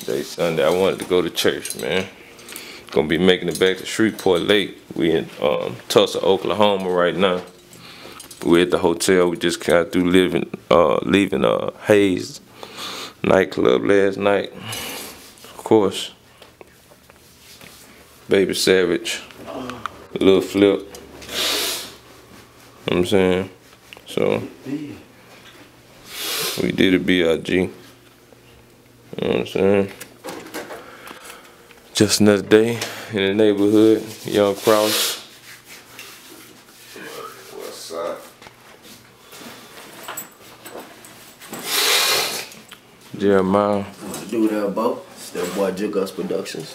Sunday. I wanted to go to church, man. Gonna be making it back to Shreveport late. We in um, Tulsa, Oklahoma right now. We at the hotel. We just got through living, uh, leaving uh, Hayes nightclub last night. Of course, Baby Savage, Little Flip. You know I'm saying, so we did a BRG. Know what I'm saying? Just another day in the neighborhood, Young Cross. What's up? Jeremiah. What to do there, Bo? It's that boy Jig Productions.